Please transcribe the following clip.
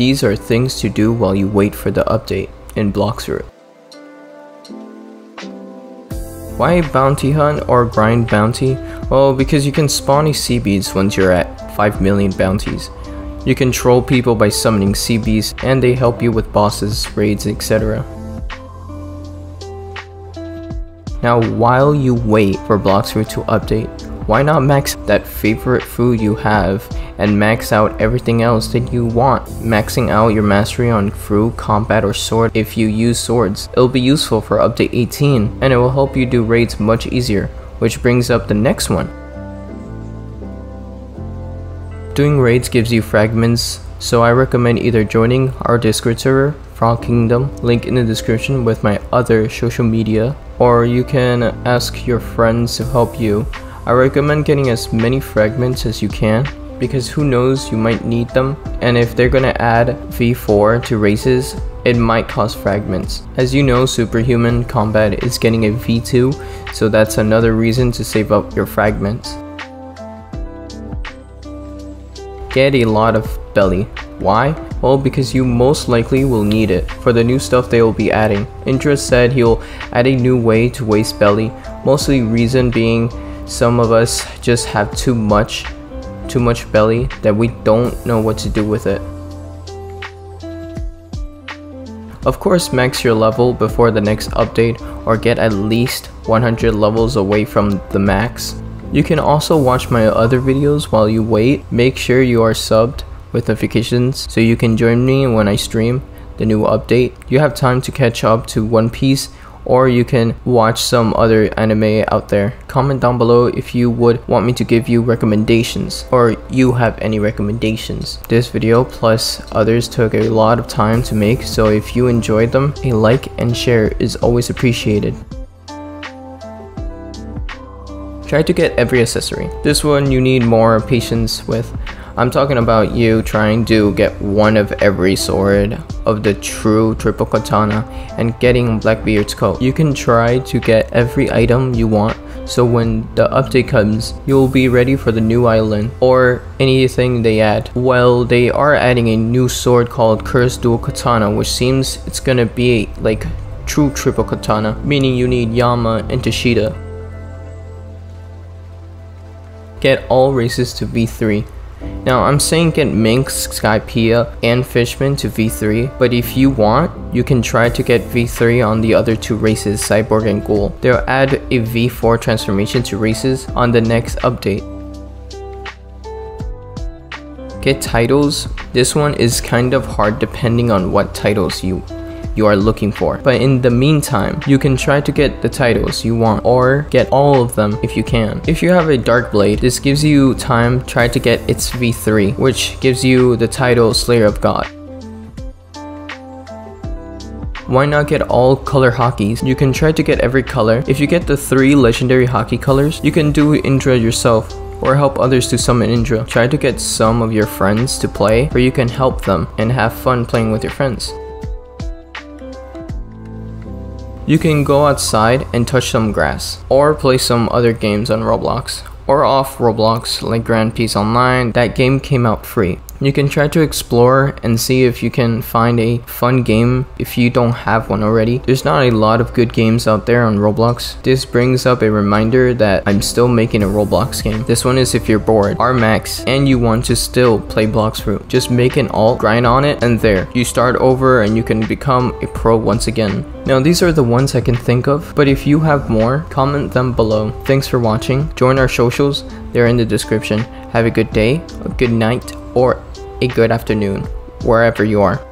These are things to do while you wait for the update in Blox Fruit. Why bounty hunt or grind bounty? Well, because you can spawn these CBs once you're at 5 million bounties. You can troll people by summoning CBs and they help you with bosses, raids, etc. Now while you wait for Blox Fruit to update, why not max that favorite food you have and max out everything else that you want? Maxing out your mastery on crew, combat, or sword if you use swords. It'll be useful for update 18 and it will help you do raids much easier, which brings up the next one. Doing raids gives you fragments, so I recommend either joining our Discord server, Frog Kingdom, link in the description with my other social media, or you can ask your friends to help you I recommend getting as many fragments as you can because who knows you might need them and if they're gonna add V4 to races it might cost fragments. As you know Superhuman Combat is getting a V2 so that's another reason to save up your fragments. Get a lot of belly. Why? Well, because you most likely will need it for the new stuff they will be adding. Indra said he'll add a new way to waste belly, mostly reason being some of us just have too much too much belly that we don't know what to do with it. Of course max your level before the next update or get at least 100 levels away from the max. You can also watch my other videos while you wait. Make sure you are subbed with notifications so you can join me when I stream the new update. You have time to catch up to One Piece or you can watch some other anime out there. Comment down below if you would want me to give you recommendations or you have any recommendations. This video plus others took a lot of time to make so if you enjoyed them, a like and share is always appreciated. Try to get every accessory. This one you need more patience with. I'm talking about you trying to get one of every sword of the true triple katana and getting Blackbeard's coat. You can try to get every item you want so when the update comes, you'll be ready for the new island or anything they add. Well, they are adding a new sword called Cursed Dual Katana which seems it's gonna be like true triple katana, meaning you need Yama and Tushita. Get all races to V3 now I'm saying get Minks, Skypiea, and Fishman to V3, but if you want, you can try to get V3 on the other two races, Cyborg and Ghoul. They'll add a V4 transformation to races on the next update. Get titles. This one is kind of hard depending on what titles you you are looking for. But in the meantime, you can try to get the titles you want or get all of them if you can. If you have a Dark Blade, this gives you time try to get its V3, which gives you the title Slayer of God. Why not get all color Hakis? You can try to get every color. If you get the three legendary Haki colors, you can do Indra yourself or help others to summon Indra. Try to get some of your friends to play where you can help them and have fun playing with your friends. You can go outside and touch some grass, or play some other games on Roblox, or off Roblox like Grand Piece Online, that game came out free. You can try to explore and see if you can find a fun game if you don't have one already. There's not a lot of good games out there on Roblox. This brings up a reminder that I'm still making a Roblox game. This one is if you're bored, are max, and you want to still play Blox Fruit. Just make an alt, grind on it, and there. You start over and you can become a pro once again. Now these are the ones I can think of, but if you have more, comment them below. Thanks for watching. Join our socials, they're in the description. Have a good day, a good night, or a good afternoon, wherever you are.